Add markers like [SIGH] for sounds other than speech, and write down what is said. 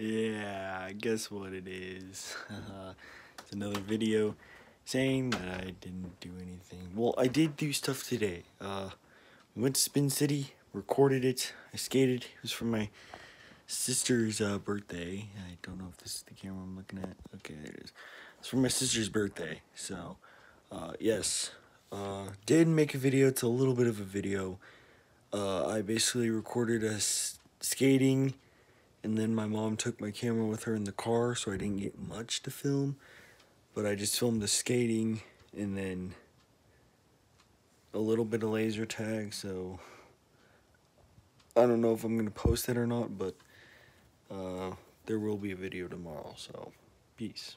Yeah, guess what it is. [LAUGHS] it's another video saying that I didn't do anything. Well, I did do stuff today. Uh, went to Spin City, recorded it, I skated. It was for my sister's uh, birthday. I don't know if this is the camera I'm looking at. Okay, there it is. It's for my sister's birthday. So, uh, yes, uh, did make a video. It's a little bit of a video. Uh, I basically recorded us skating and then my mom took my camera with her in the car so I didn't get much to film but I just filmed the skating and then a little bit of laser tag so I don't know if I'm gonna post it or not but uh, there will be a video tomorrow so peace